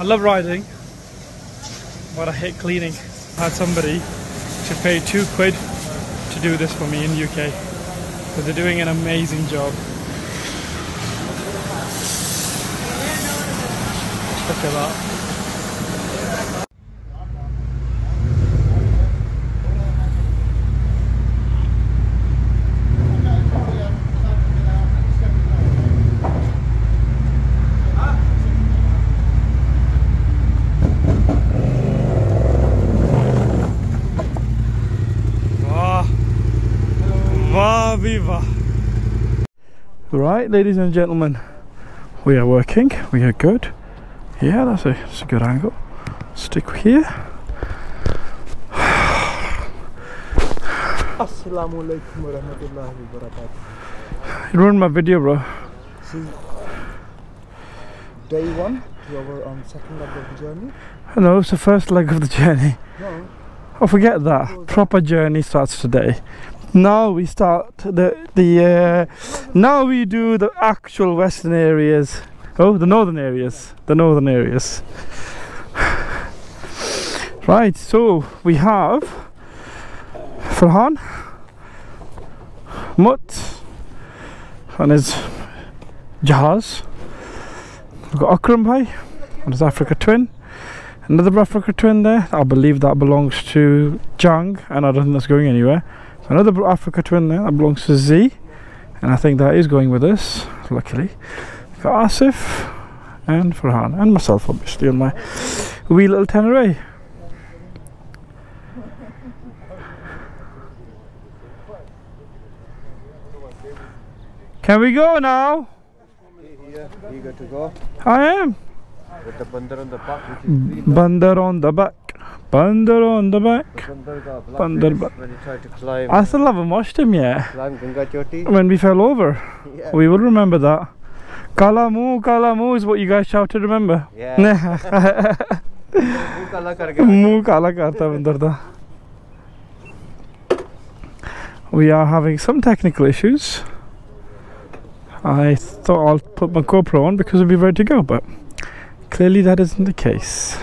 I love riding, but I hate cleaning. I had somebody to pay two quid to do this for me in the UK. But they're doing an amazing job. Look at that. Right, ladies and gentlemen, we are working. We are good. Yeah, that's a, that's a good angle. Stick here. Assalamu alaikum wa rahmatullahi wa barakatuh. You ruined my video, bro. Is day one to our on second leg of the journey. No, it's the first leg of the journey. No, Oh, forget that. Proper journey starts today. Now we start the the. Uh, now we do the actual western areas. Oh, the northern areas. The northern areas. Right. So we have Farhan, Mut, and his Jahaz. We've got Akram Bhai and his Africa twin. Another Africa twin there. I believe that belongs to Jang, and I don't think that's going anywhere. Another Africa twin there. That belongs to Zee, and I think that is going with us. Luckily, We've Asif and Farhan and myself, obviously, on my wee little Tenere. Can we go now? here, eager to go I am. with the bandar on the back, which is. Bandar on the back. Bandar on the back. Bandar ba when you tried to climb. I still haven't watched him yet. Climb When we fell over. Yeah. We will remember that. Kalamu, Kalamu is what you guys shouted, remember? Yeah. Mu kala karta bandar da. We are having some technical issues. I thought I'll put my GoPro on because we'll be ready to go, but clearly that isn't the case.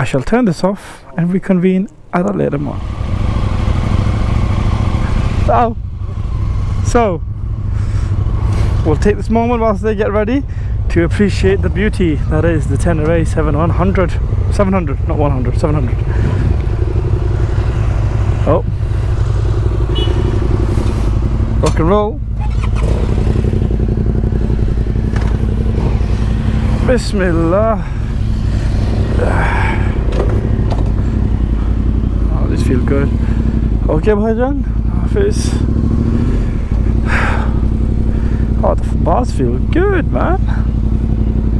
I shall turn this off and reconvene at a later moment. So, so we'll take this moment whilst they get ready to appreciate the beauty that is the Tenere 7100 700 not 100 700 oh. Rock and roll. Bismillah feel good. Okay bhaijan Hafiz oh the bars feel good man.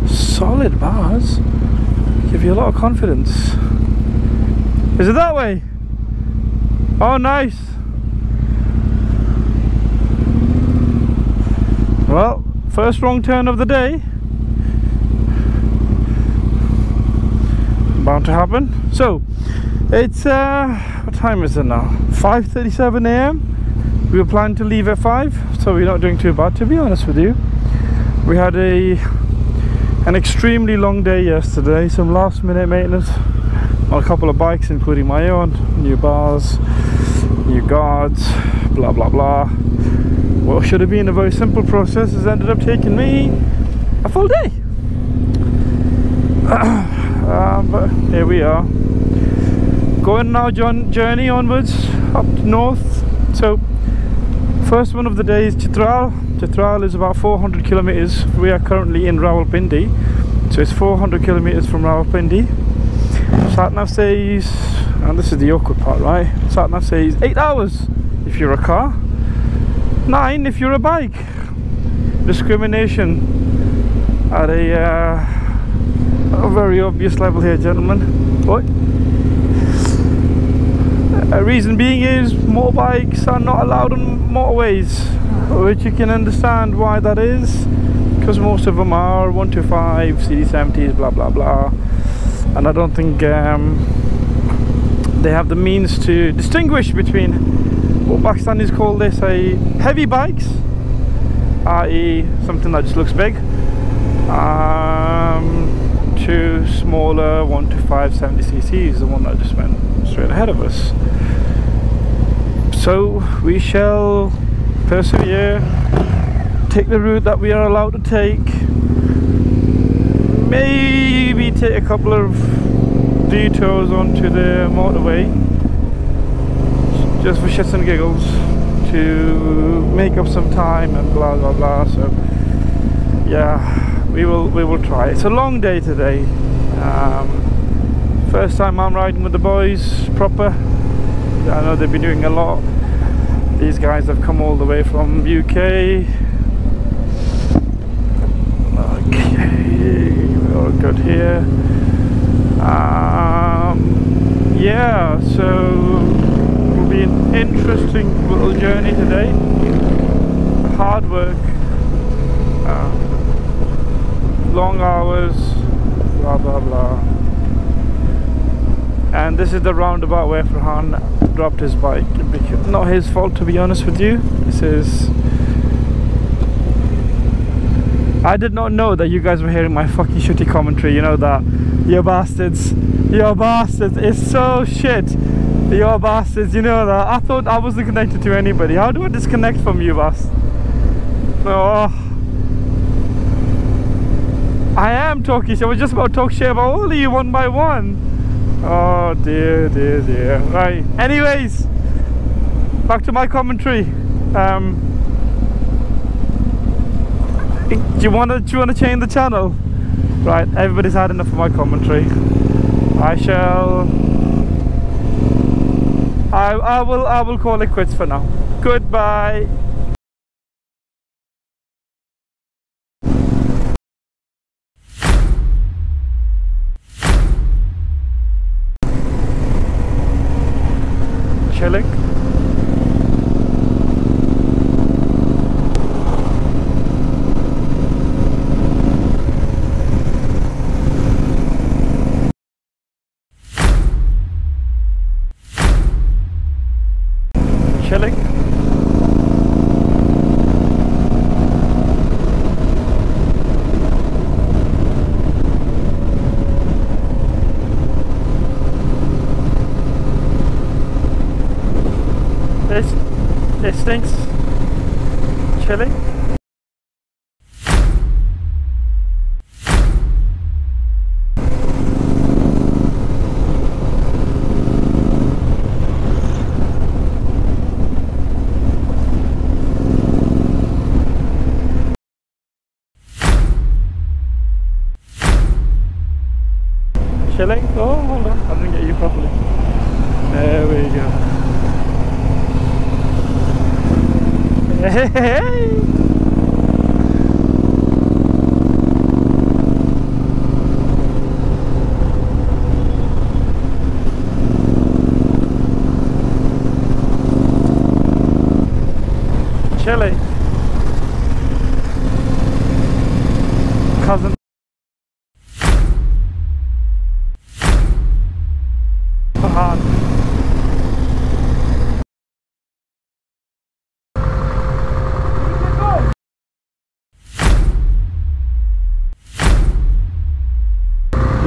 Solid bars. Give you a lot of confidence. Is it that way? Oh nice. Well first wrong turn of the day. Bound to happen. So it's uh what time is it now? 5:37 a.m. we were planning to leave at 5 so we're not doing too bad to be honest with you. We had a an extremely long day yesterday some last minute maintenance on a couple of bikes including my own. New bars new guards blah blah blah. What should have been a very simple process has ended up taking me a full day. Uh, but here we are going now jour- journey onwards up north. So first one of the day is Chitral. Chitral is about 400 kilometers. We are currently in Rawalpindi. So it's 400 kilometers from Rawalpindi. Satnav says and this is the awkward part right? Satnav says 8 hours if you're a car. 9 if you're a bike. Discrimination at a, uh, a very obvious level here gentlemen. What a reason being is motorbikes are not allowed on motorways, which you can understand why that is, because most of them are 125, CD70s, blah blah blah, and I don't think um, they have the means to distinguish between what Pakistanis call this a heavy bikes, i.e., something that just looks big, um, smaller 125 70cc's, the one that just went straight ahead of us. So we shall persevere, take the route that we are allowed to take, maybe take a couple of detours onto the motorway just for shits and giggles to make up some time and blah blah blah. So yeah we will we will try. It's a long day today. Um, first time I'm riding with the boys proper. I know they've been doing a lot these guys have come all the way from UK okay we're good here um, yeah so it'll be an interesting little journey today. Hard work, uh, long hours, blah blah blah. And this is the roundabout where Farhan dropped his bike. Not his fault to be honest with you. This is I did not know that you guys were hearing my fucking shitty commentary, you know that. You bastards. You bastards. It's so shit. Your bastards, you know that. I thought I wasn't connected to anybody. How do I disconnect from you, boss? Oh. I am talking shit. I was just about to talk shit about all of you one by one. Oh dear, dear, dear. Right. Anyways, back to my commentary. Um, do you want to do you want to change the channel? Right. Everybody's had enough of my commentary. I shall I, I will I will call it quits for now. Goodbye.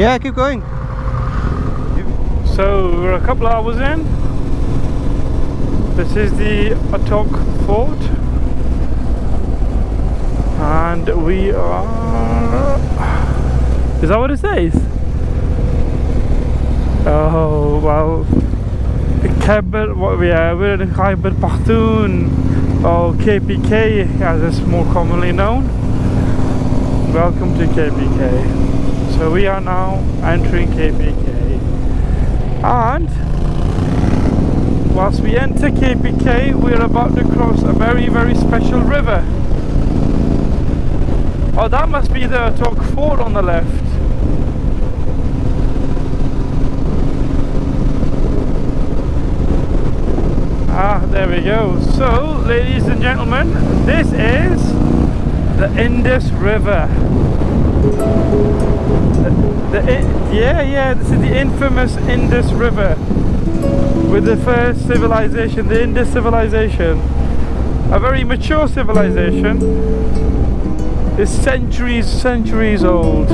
Yeah, keep going. So we're a couple hours in. This is the Attock Fort. And we are... Is that what it says? Oh, well... Khyber, what we are, we're in Khyber Pakhtoon or KPK as it's more commonly known. Welcome to KPK. So we are now entering KPK and whilst we enter KPK we're about to cross a very very special river. Oh that must be the Attock Fort on the left. Ah, there we go. So, ladies and gentlemen, this is the Indus River. Yeah, yeah, this is the infamous Indus River with the first civilization, the Indus civilization. A very mature civilization. It's centuries, centuries old.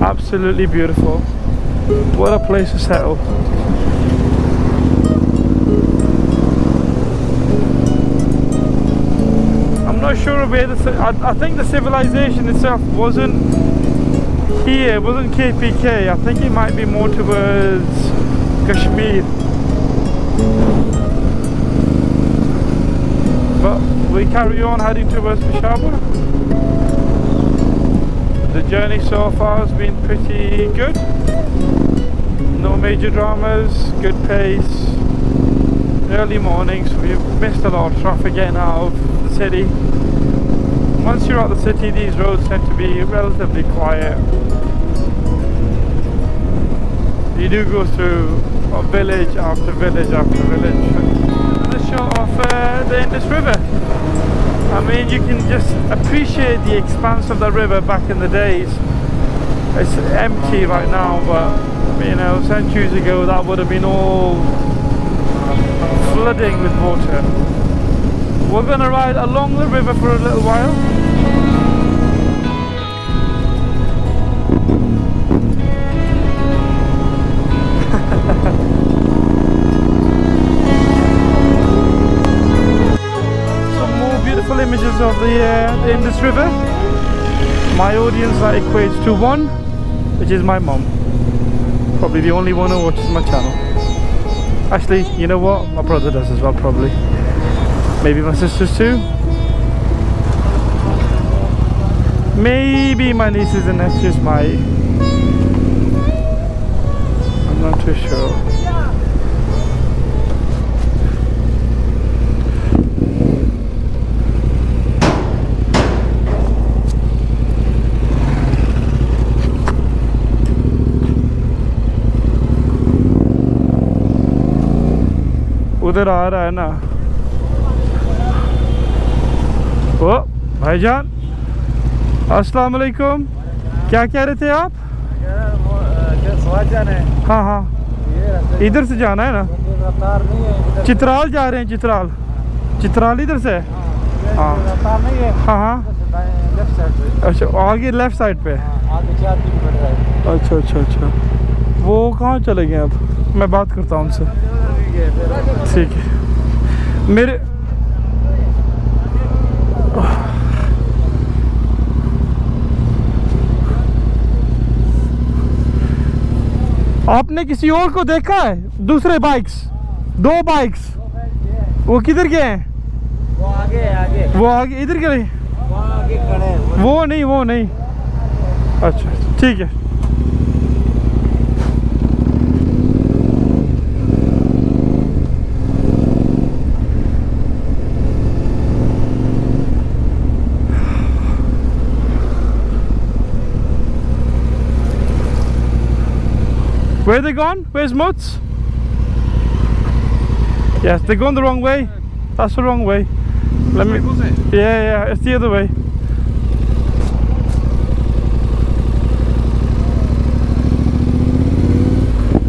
Absolutely beautiful. What a place to settle. I'm not sure where the I, I think the civilization itself wasn't here, it wasn't KPK. I think it might be more towards Kashmir. But we carry on heading towards Peshawar. The journey so far has been pretty good. No major dramas, good pace. Early mornings, we've missed a lot of traffic getting out of the city. Once you're out the city, these roads tend to be relatively quiet. You do go through village after village after village. The shot of uh, the Indus River. I mean, you can just appreciate the expanse of the river back in the days. It's empty right now, but you know, centuries ago that would have been all flooding with water. We're going to ride along the river for a little while. Of the, uh, River. My audience that equates to one, which is my mom. Probably the only one who watches my channel. Actually, you know what? My brother does as well, probably. Maybe my sisters too. Maybe my nieces and nephews might. I'm not too sure. उधर आ रहा है ना। ओ, भाईजान, अस्सलाम वालेकुम। क्या कह रहे थे आप? हाँ हाँ। इधर से जाना है ना? चित्राल जा रहे हैं, चित्राल। चित्राल इधर से? हाँ। हाँ हाँ। अच्छा आगे लेफ़्ट साइड पे। अच्छा अच्छा अच्छा। वो कहाँ चले गए अब मैं बात करता हूँ उनसे। ठीक है। मेरे आपने किसी और को देखा है? दूसरे बाइक्स दो बाइक्स वो किधर गए हैं? वो आगे आगे। वो आगे इधर गए वो आगे खड़े हैं वो वो नहीं वो नहीं। अच्छा ठीक है। Where they gone? Where's Mutz? Yes, they're going the wrong way. That's the wrong way. Let me. Yeah, yeah, it's the other way.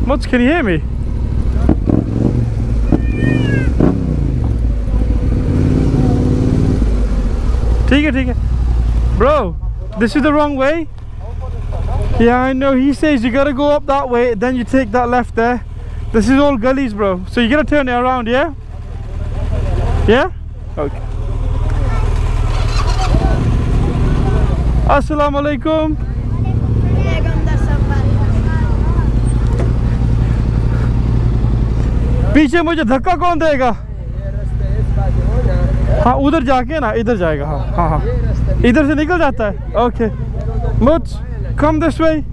Mutz, can you hear me? Take it, take it. Bro, this is the wrong way. Yeah, I know. He says you gotta go up that way, then you take that left there. This is all gullies, bro. So you gotta turn it around, yeah? Yeah? Okay. Assalamu alaikum. पीछे मुझे धक्का कौन देगा ये रास्ते इस पास हो ना हाँ उधर जाके ना इधर जाएगा हाँ हाँ हाँ ये रास्ते इधर से निकल जाता है ओके मुझ come this way.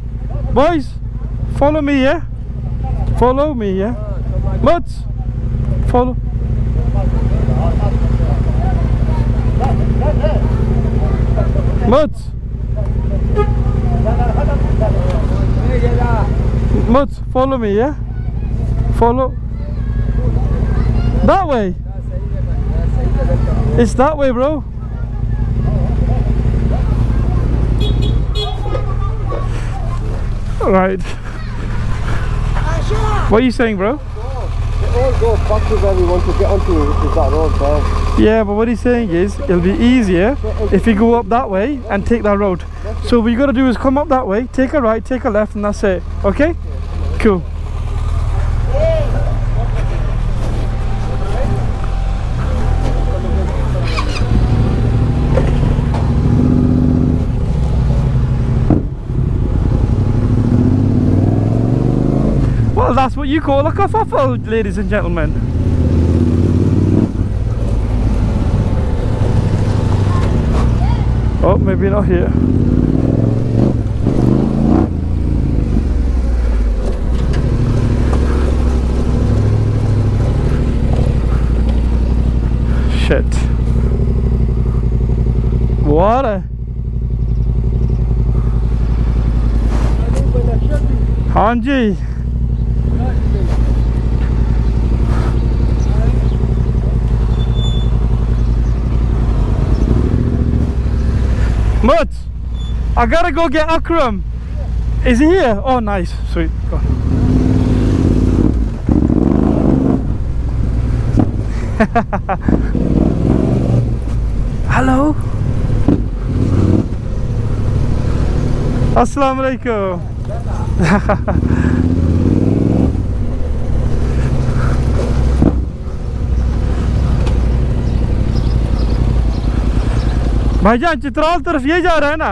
Boys, follow me, yeah? Follow me, yeah? Mutz, follow. Mutz. Mutz, follow me, yeah? Follow. That way. It's that way, bro. Right what are you saying bro to to. Yeah, but what he's saying is it'll be easier if we go up that way and take that road. So what you gotta do is come up that way, take a right, take a left, and that's it. Okay? Cool. That's what you call a ladies and gentlemen. Oh, maybe not here. Shit. Water. हाँ Mut, I gotta go get Akram. Is he here? Oh, nice. Sweet. Go. Hello. Assalamu alaikum. भाईजान चित्राल तरफ ये जा रहा है ना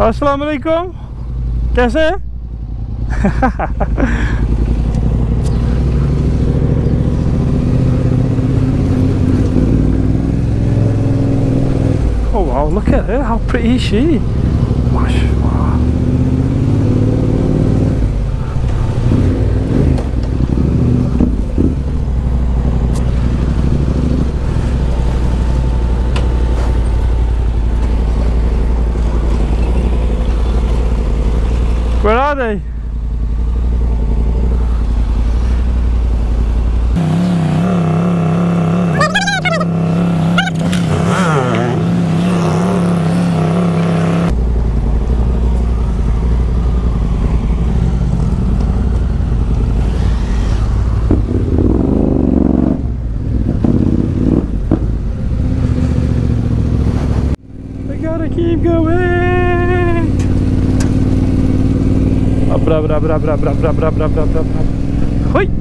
अस्सलाम वालेकुम कैसे हैं oh wow look at her how pretty is she MashaAllah. Where Bra bra bra bra bra bra bra bra bra. Bra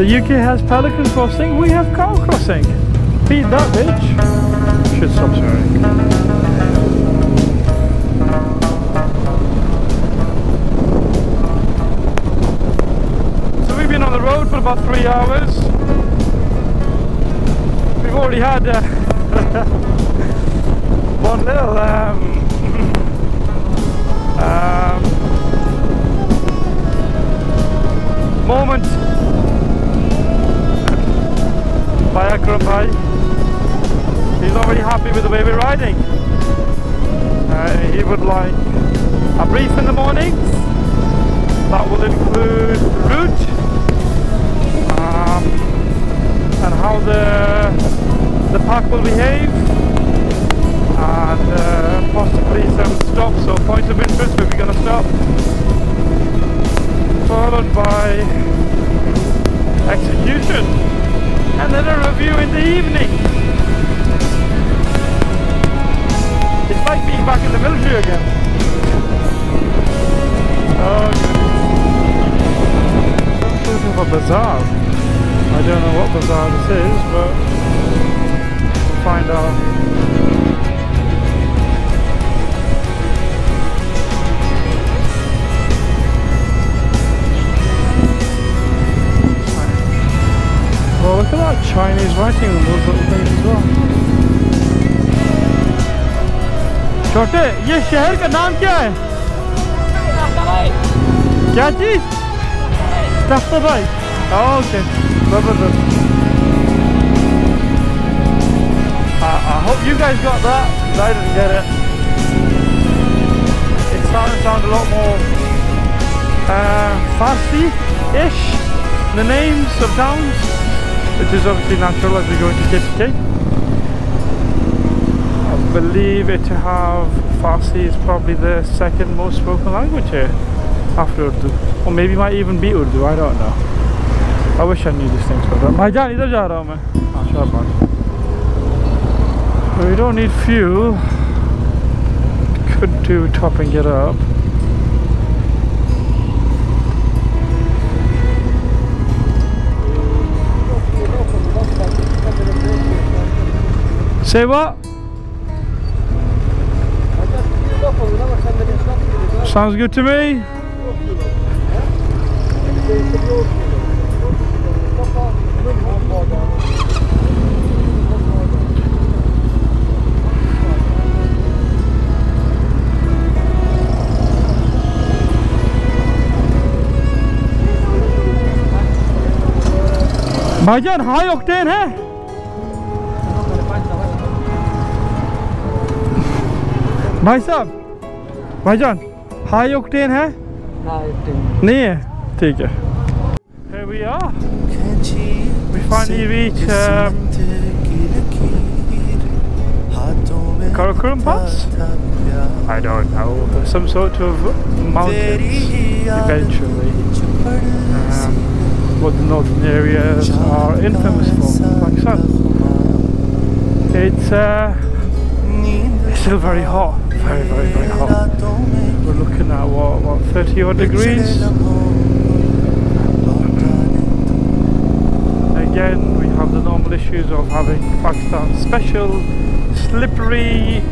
The UK has pelican crossing, we have cow crossing. Beat that bitch. Should stop swearing. So we've been on the road for about three hours. We've already had uh, one little um, um, moment by Akram. He's not very happy with the way we're riding. Uh, he would like a brief in the mornings. That will include route um, and how the the pack will behave and uh, possibly some stops or points of interest where we're going to stop followed by execution and then a review in the evening. It's like being back in the military again. Oh, goodness. bazaar. I don't know what bazaar this is, but we'll find out. Well, look at that Chinese writing on those little things as well. छोटे ये शहर का नाम क्या है क्या चीज तख्ता भाई ओके जबरदस्त I, I hope you guys got that 'cause I didn't get it it's starting to sound a lot more uh, Farsi-ish the names of towns which is obviously natural as we go into Cape Cape. I believe it to have Farsi is probably the second most spoken language here after Urdu. Or maybe might even be Urdu I don't know. I wish I knew these things but uh, my dad is ja oh, we don't need fuel. Could do top and get up. Say what? Sounds good to me. भाईजान high octane है भाई साहब भाईजान high octane है नहीं है ठीक है Here we are. We finally reach um, Karakoram Pass? I don't know. There's some sort of mountains eventually. Um, what the northern areas are infamous for, like so. It's uh, it's still very hot, very, very, very hot. We're looking at what, what 30 odd degrees. Again, we have the normal issues of having Pakistan's special slippery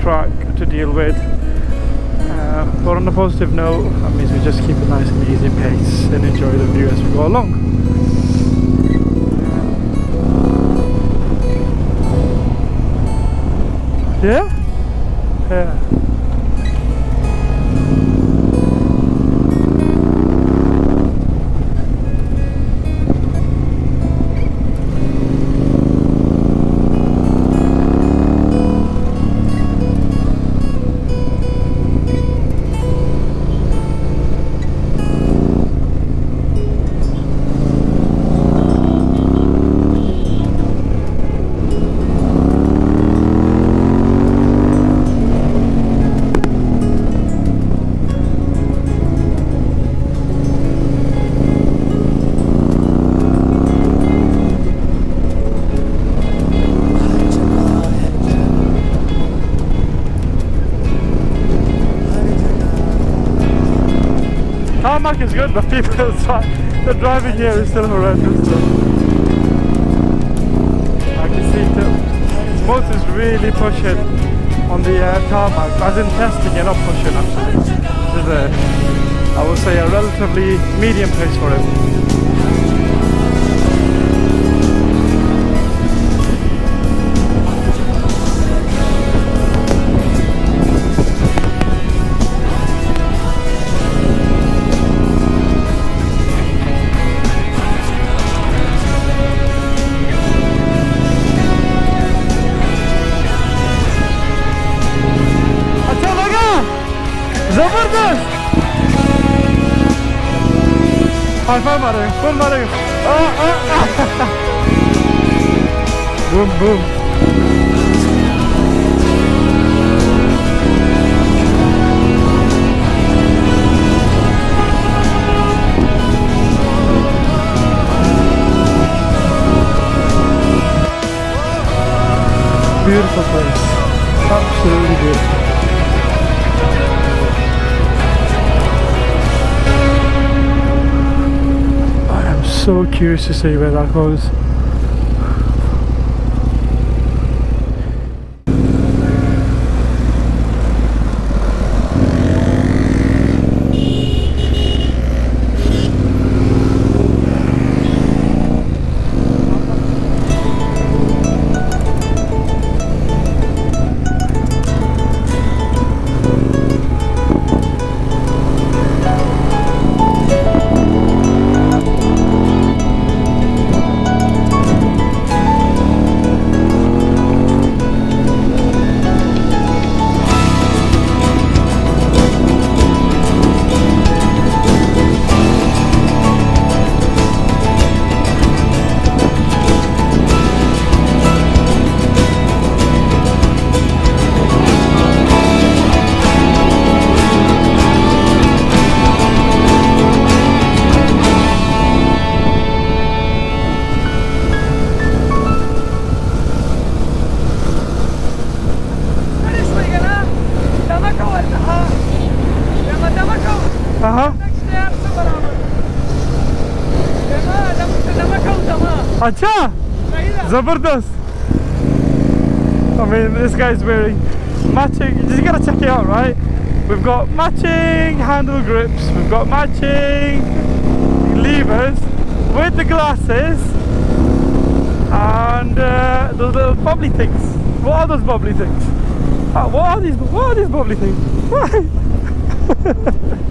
track to deal with. Uh, but on a positive note, that means we just keep a nice and easy pace and enjoy the view as we go along. Yeah? Yeah. Good, but people outside, the driving here is still horrendous. I can see the most is really pushing on the uh, tarmac, as in testing and not pushing actually. This is a, I would say a relatively medium pace for it. Oh, oh. boom, boom. Beautiful place, absolutely beautiful. So curious to see where that goes. I mean, this guy's wearing matching. You just gotta check it out, right? We've got matching handle grips. We've got matching levers with the glasses and uh, those little bubbly things. What are those bubbly things? Uh, what are these? What are these bubbly things? Why?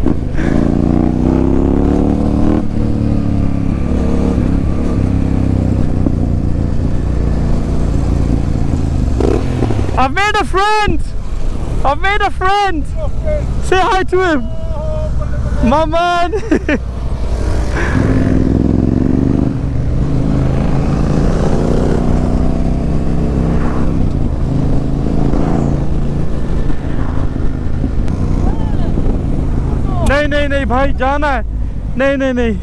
I've made a friend! I've made a friend! Say hi to him! Oh, My man! नहीं नहीं नहीं भाई जाना है नहीं नहीं नहीं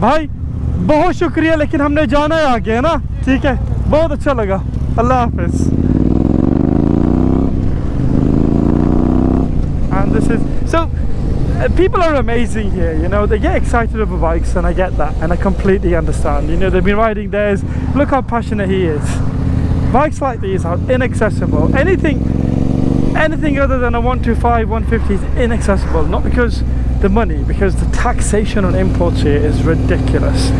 भाई बहुत शुक्रिया लेकिन हमने जाना है आगे है ना ठीक है बहुत अच्छा लगा अल्लाह हाफिज़ is so uh, people are amazing here you know. They get excited over bikes and I get that and I completely understand. You know they've been riding theirs. Look how passionate he is. Bikes like these are inaccessible. Anything anything other than a 125 150 is inaccessible. Not because the money because the taxation on imports here is ridiculous.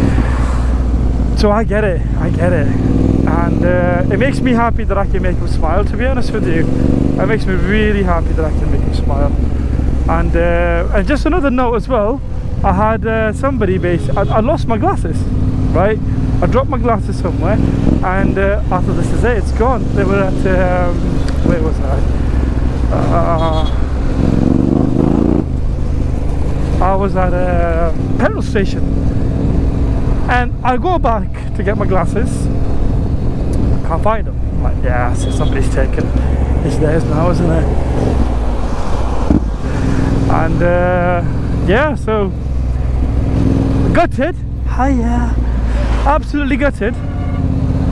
So I get it. I get it. And uh, it makes me happy that I can make him smile to be honest with you. It makes me really happy that I can make him smile and uh, and just another note as well I had uh, somebody base I, I, lost my glasses right? I dropped my glasses somewhere and uh, I thought this is it it's gone. They were at um, where was I? Uh, I was at a petrol station. And I go back to get my glasses. Can't find them. I'm like yeah so somebody's taken it's theirs now isn't it and uh, yeah so gutted. Hiya. Absolutely gutted.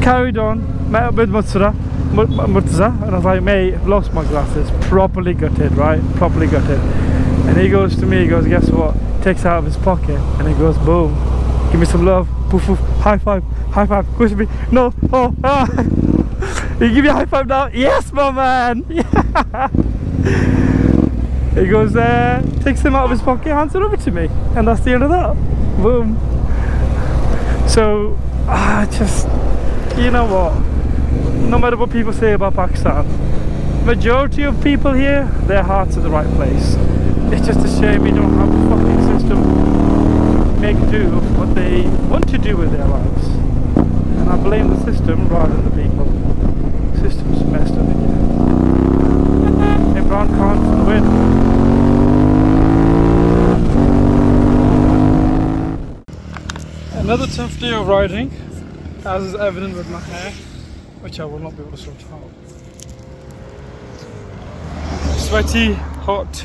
Carried on met up with Mutsura Murtaza and I was like mate I've lost my glasses. Properly gutted right? Properly gutted. And he goes to me he goes guess what? Takes out of his pocket and he goes boom. Give me some love. Poof poof. High five. High five. Push me. No. Oh ah. you give me a high five now? Yes my man. Yeah. He goes there uh, takes them out of his pocket hands it over to me. And that's the end of that. Boom. So I just you know what? No matter what people say about Pakistan majority of people here their hearts are the right place. It's just a shame we don't have a fucking system to make do of what they want to do with their lives. And I blame the system rather than the people. The system's messed up again Imran Khan win another tough day of riding as is evident with my hair which I will not be able to sort out. Sweaty, hot,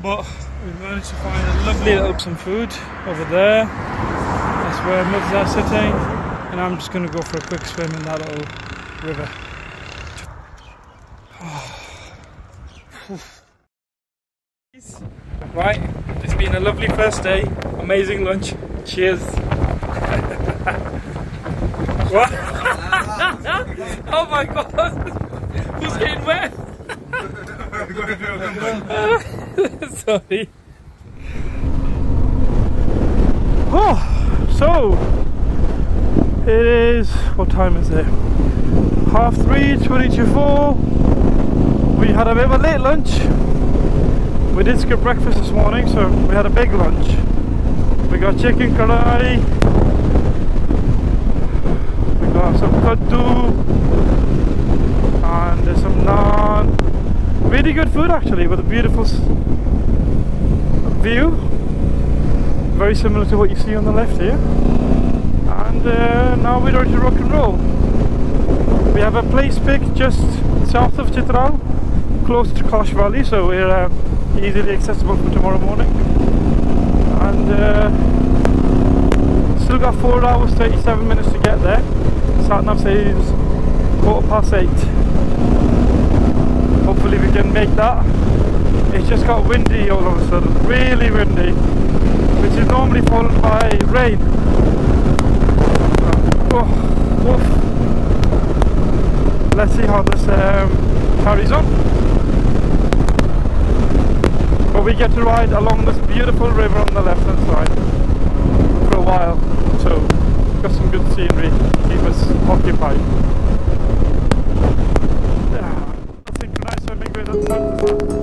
but we managed to find a lovely little some food over there. That's where mothers are sitting, and I'm just going to go for a quick swim in that little river. Right, it's been a lovely first day, amazing lunch, Cheers. what? oh my god! Who's getting wet? Sorry. Oh, so it is. What time is it? Half three, twenty to four. We had a bit of a late lunch. We did skip breakfast this morning, so we had a big lunch. We got chicken karai. We got some kaddu and there's some naan. Really good food actually, with a beautiful view. Very similar to what you see on the left here. And uh, now we're ready to rock and roll. We have a place picked just south of Chitral, close to Kosh Valley, so we're uh, easily accessible for tomorrow morning. And uh, still got 4 hours 37 minutes to get there. Satnav says quarter past 8. Hopefully we can make that. It's just got windy all of a sudden, really windy, which is normally followed by rain. Oh. Let's see how this um, carries on. But we get to ride along this beautiful river on the left hand side for a while, so got some good scenery, to keep us occupied. Yeah, synchronized swimming with the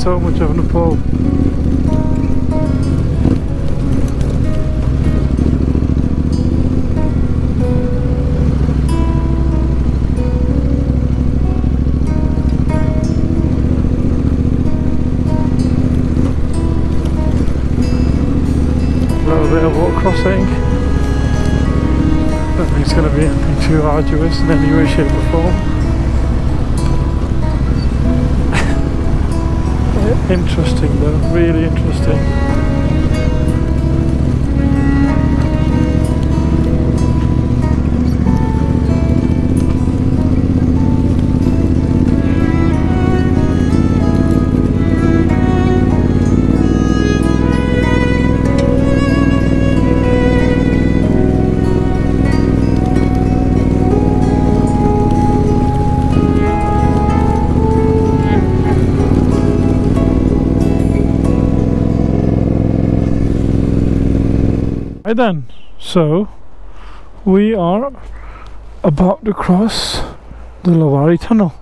so much of Nepal. Little bit of water crossing. I don't think it's going to be anything too arduous in any way, shape or form. Interesting though, really interesting. Right then, so we are about to cross the Lowari Tunnel.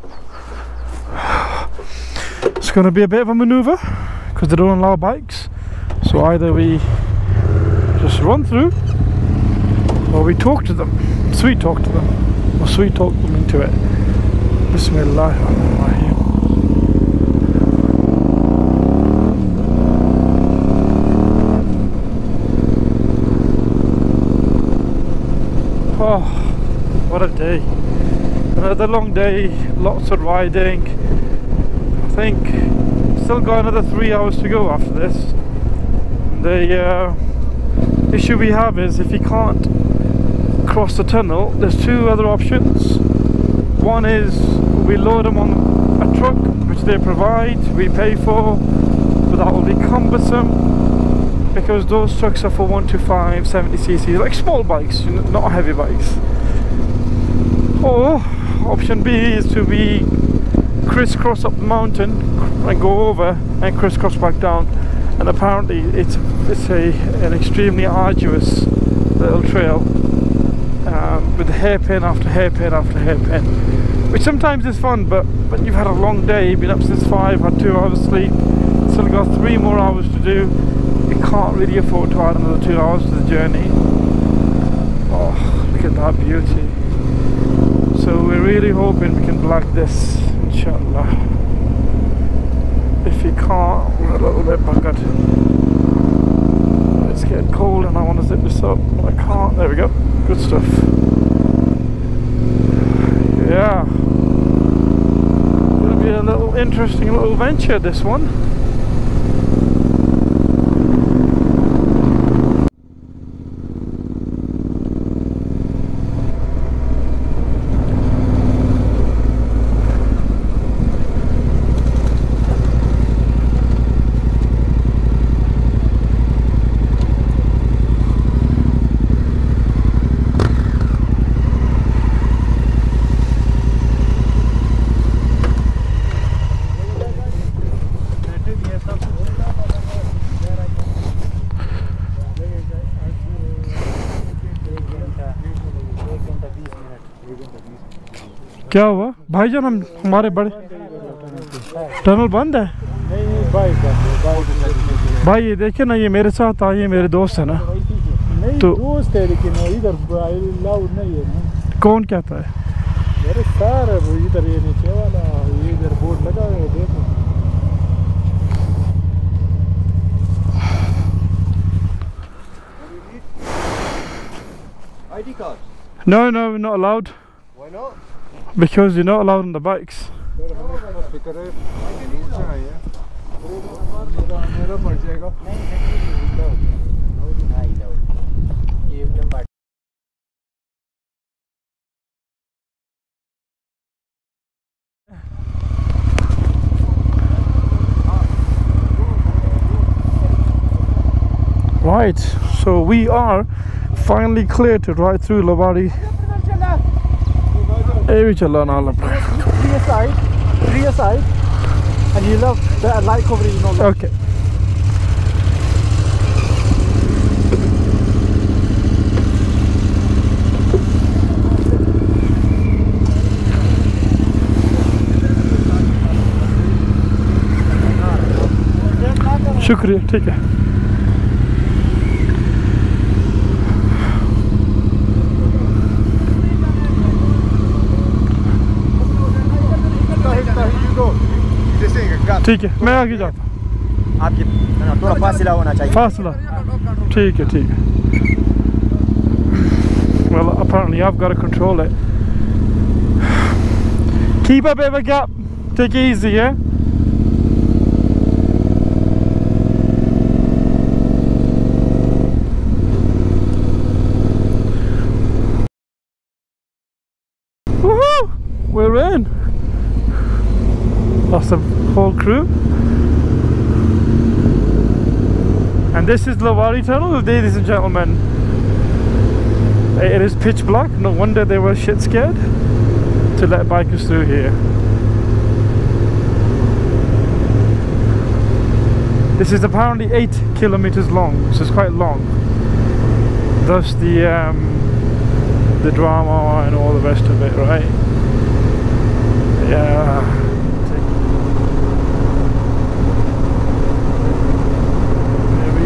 It's going to be a bit of a maneuver because they don't allow bikes. So either we just run through or we talk to them, sweet talk to them, or sweet talk them into it. Bismillah. Oh, what a day. Another long day, lots of riding. I think still got another three hours to go after this. The uh, issue we have is if you can't cross the tunnel, there's two other options. One is we load them on a truck, which they provide, we pay for, but that will be cumbersome because those trucks are for 125 70cc like small bikes not heavy bikes. Or option B is to be crisscross up the mountain and go over and crisscross back down. And apparently it's it's a an extremely arduous little trail um, with hairpin after hairpin after hairpin which sometimes is fun but when you've had a long day been up since 5 had 2 hours sleep still got 3 more hours to do can't really afford to add another two hours to the journey. Oh, look at that beauty. So we're really hoping we can black this, inshallah. If you can't, we're a little bit buggered. It's getting cold and I want to zip this up, but I can't. There we go. Good stuff. Yeah. It'll be a little interesting little venture, this one. क्या हुआ? भाईजान हम हमारे बड़े tunnel बंद है? भाई ये देखिए ना ये मेरे साथ आए मेरे दोस्त है ना। तो- दोस्त है लेकिन इधर लाउड नहीं है ना। कौन कहता है? अरे सर वो इधर ये नीचे वाला इधर बोर्ड लगा हुआ है देखो। ID card. No, no, we're not allowed. Why not? Because you're not allowed on the bikes. Right, so we are finally clear to ride through Lowari Hey, we चला ना लब. Rear side, rear side, and you love the light covering, you know. Like, Okay. शुक्रिया ठीक है ठीक है मैं आगे जाता हूँ आपकी ना, थोड़ा फासिला होना चाहिए फासला ठीक है ठीक है well apparently I've got to control it keep a bit of a gap take it easy yeah Whole crew. And this is Lowari Tunnel, ladies and gentlemen. It is pitch black, no wonder they were shit scared to let bikers through here. This is apparently 8 kilometers long, so it's quite long. Thus the um, the drama and all the rest of it, right? Yeah.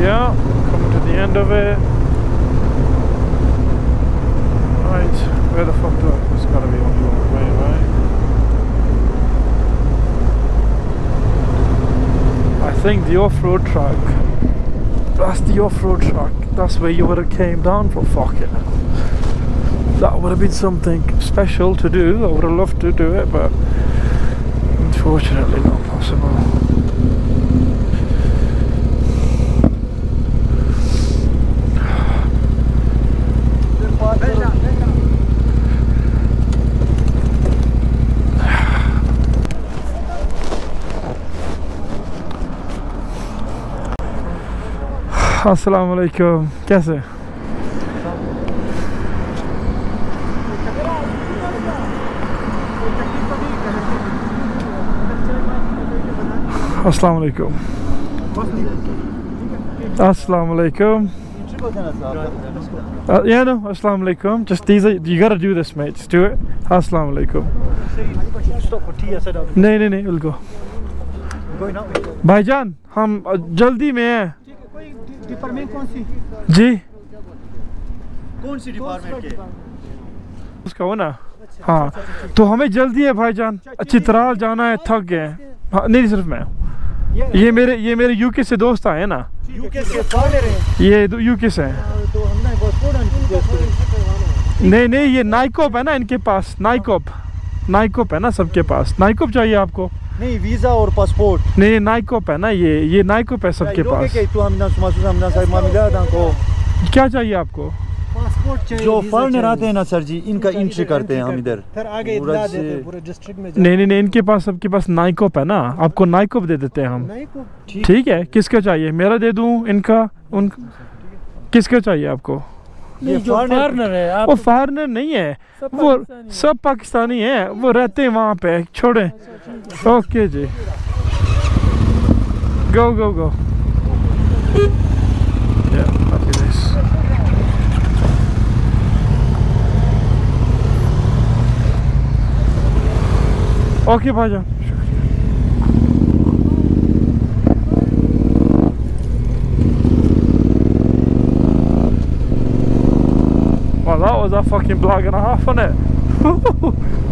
We coming to the end of it. Right, where the fuck do I? It's gotta be on the way, right? I think the off-road track. That's the off-road track. That's where you would have came down for. Fuck it. That would have been something special to do. I would have loved to do it, but unfortunately not possible. अस्सलाम वालेकुम कैसे अस्सलाम वालेकुम अस्सलाम वालेकुम Uh, yeah, no, assalamu alaikum. Just these are, you gotta do this, mate. Just do it. Assalamu alaikum. Stop for tea, I said. I'm नहीं नहीं नहीं we'll go. going out. भाईजान हम अ, जल्दी में हैं कौन सी? जी। कौन सी डिपार्टमेंट के? उसका हो ना? हाँ। तो हमें जल्दी है भाईजान। तरह जाना है थक गए हाँ, नहीं सिर्फ़ मैं ये मेरे ये मेरे यूके से दोस्त आए हैं ना। यूके से हैं। ये यूके से हैं। तो हमने पासपोर्ट अनफिट नहीं नहीं ये नाइकोप है ना इनके पास। नाइकोप नाइकोप है ना सबके पास। नाइकोप चाहिए आपको। नहीं वीज़ा और पासपोर्ट नहीं नाइकोप है ना ये ये नाइकोप है सबके पास। तो क्या चाहिए आपको? पासपोर्ट चाहिए जो फॉरेनर। आते हैं ना सर जी इनका एंट्री करते हैं हम इधर। फिर आगे पूरा इतला से- देते पूरे डिस्ट्रिक्ट में नहीं नहीं नहीं इनके पास सबके पास नाइकोप है ना आपको नाइकोप दे देते हैं हम। ठीक है? किसका चाहिए? मेरा दे दूँ इनका उन किसका चाहिए आपको? नहीं जो ये फॉरनर है आप वो फॉरनर नहीं है सब वो सब पाकिस्तानी है वो रहते हैं वहाँ पे छोड़े। अच्छा, ओके जी। गो गो गो ओके भाई was a fucking blog and a half on it.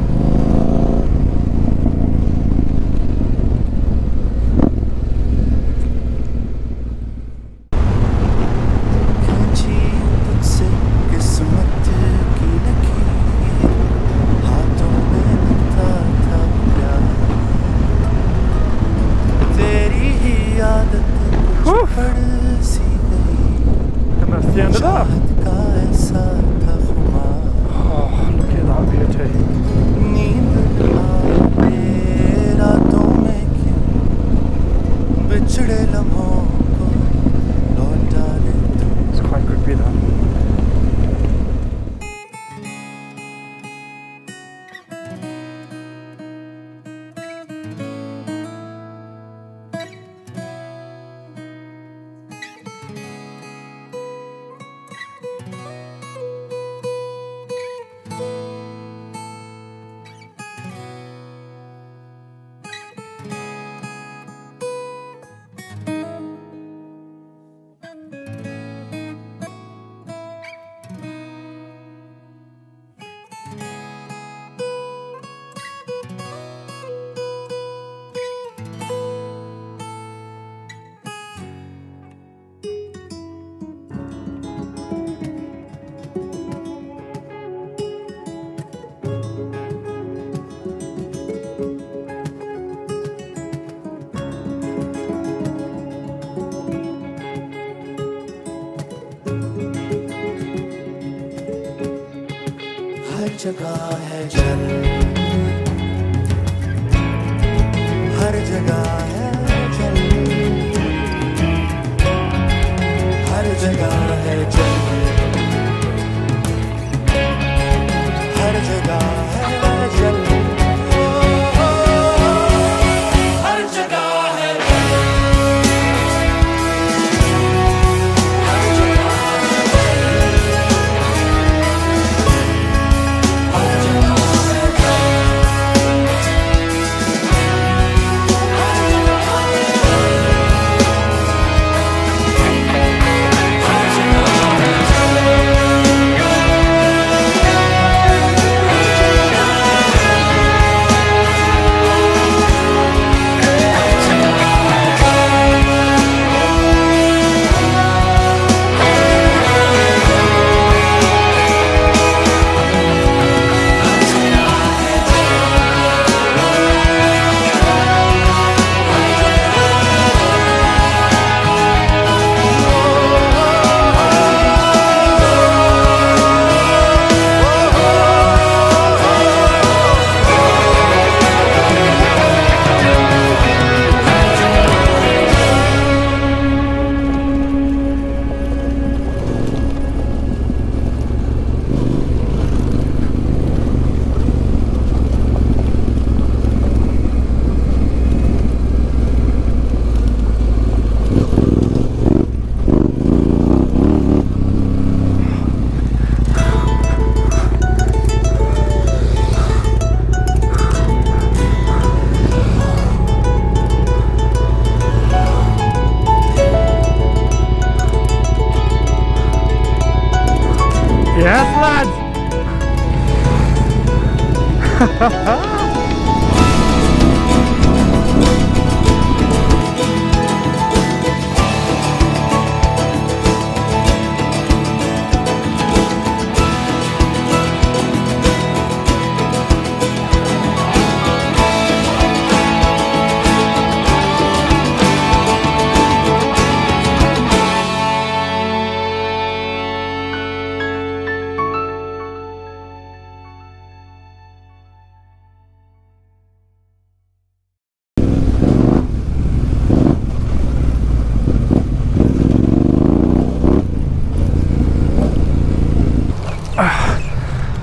उजड़े लम्हों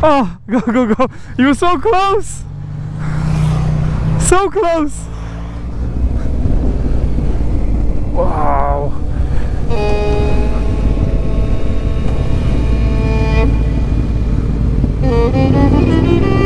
Oh, go, go, go. You were so close. So close. Wow. Mm -hmm.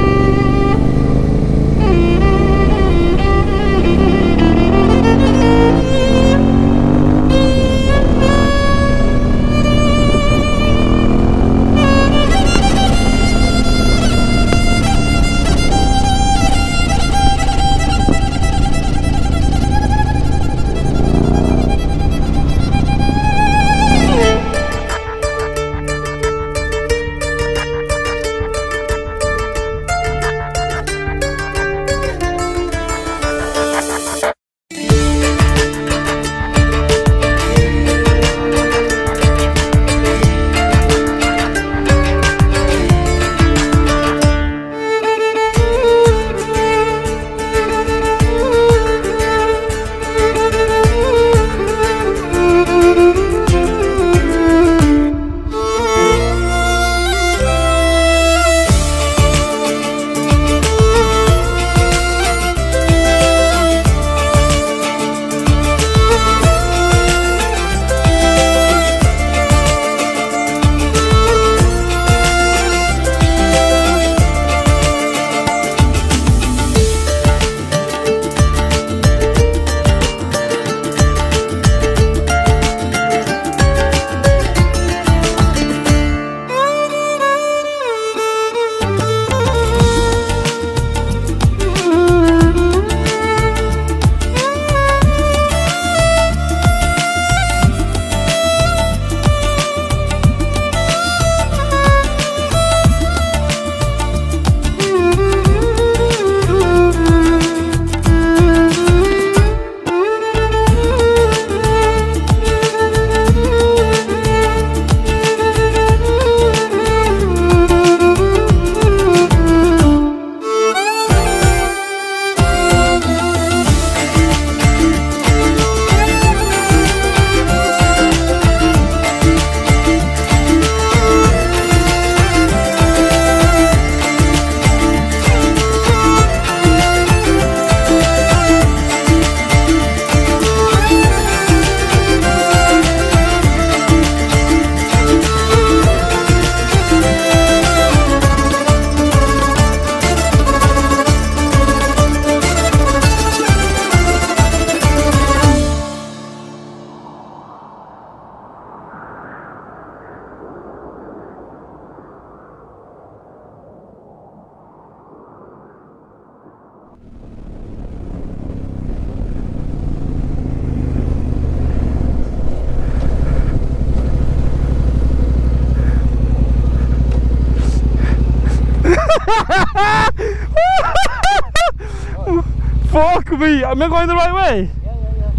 Me! Am I going the right way? Yeah, yeah,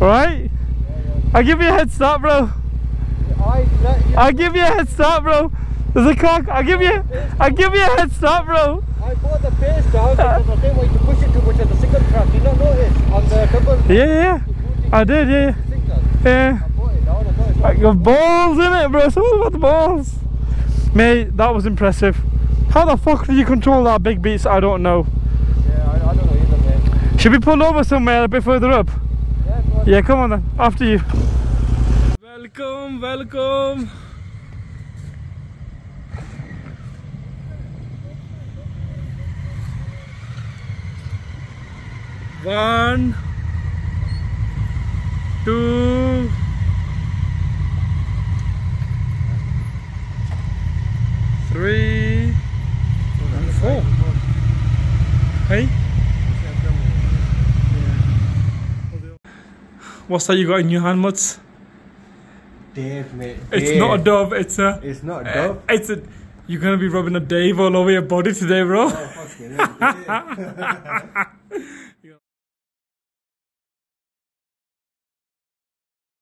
yeah. Right? I'll give you a head start, bro. I let you. I'll give you a head start, bro. There's a car. I'll give you. I'll give you a head start, bro. I brought the pace down because I didn't want you to push it too much on the single track. Did you not notice on the double Yeah, yeah. I did, yeah, yeah. I brought. I thought it I was got balls in it, bro. It's all about the balls. Mate, that was impressive. How the fuck do you control that big beast? I don't know. Yeah, I, I don't know either, mate. Should we pull over somewhere a bit further up? Yeah. Yeah, come on then. After you. Welcome, welcome. One, two, What's that you got in your hand, Mutz? Dave, mate. It's not a dove, it's a. It's not a uh, dove. It's a. You're gonna be rubbing a Dave all over your body today, bro. Dave.